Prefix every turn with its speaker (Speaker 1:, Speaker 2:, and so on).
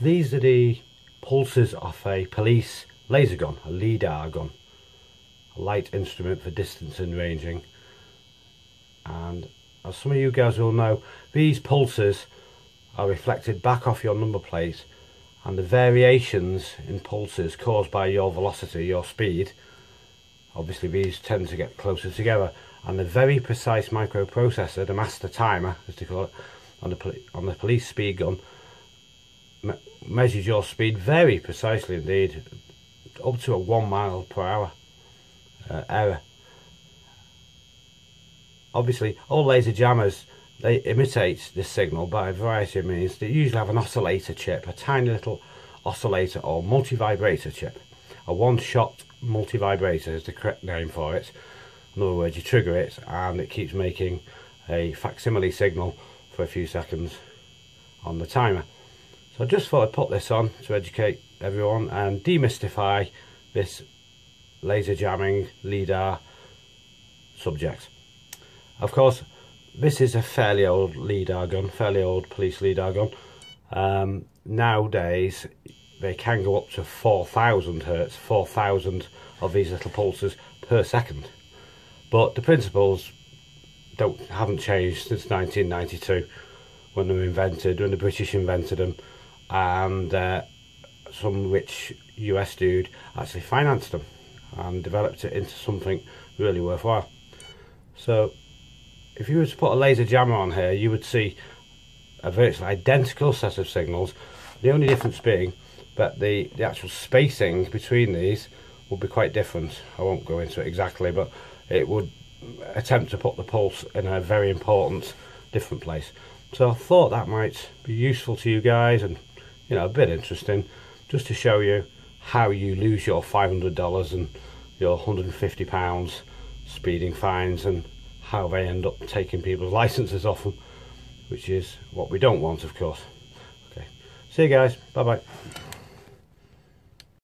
Speaker 1: These are the pulses off a police laser gun, a LIDAR gun, a light instrument for distance and ranging. And as some of you guys will know, these pulses are reflected back off your number plate and the variations in pulses caused by your velocity, your speed, obviously these tend to get closer together and the very precise microprocessor, the master timer as they call it, on the, on the police speed gun measures your speed very precisely indeed, up to a one mile per hour uh, error. Obviously all laser jammers they imitate this signal by a variety of means. They usually have an oscillator chip, a tiny little oscillator or multi-vibrator chip. A one-shot multi-vibrator is the correct name for it. In other words, you trigger it and it keeps making a facsimile signal for a few seconds on the timer. So I just thought I'd put this on to educate everyone and demystify this laser jamming LIDAR subject. Of course, this is a fairly old LIDAR gun, fairly old police LIDAR gun. Um, nowadays, they can go up to 4,000 hertz, 4,000 of these little pulses per second. But the principles don't haven't changed since 1992 when they were invented, when the British invented them, and uh, some rich US dude actually financed them and developed it into something really worthwhile. So if you were to put a laser jammer on here, you would see a virtually identical set of signals. The only difference being that the, the actual spacing between these would be quite different. I won't go into it exactly, but it would attempt to put the pulse in a very important different place. So I thought that might be useful to you guys and you know a bit interesting just to show you how you lose your $500 and your 150 pounds speeding fines and how they end up taking people's licenses off them, which is what we don't want, of course. Okay, see you guys. Bye bye.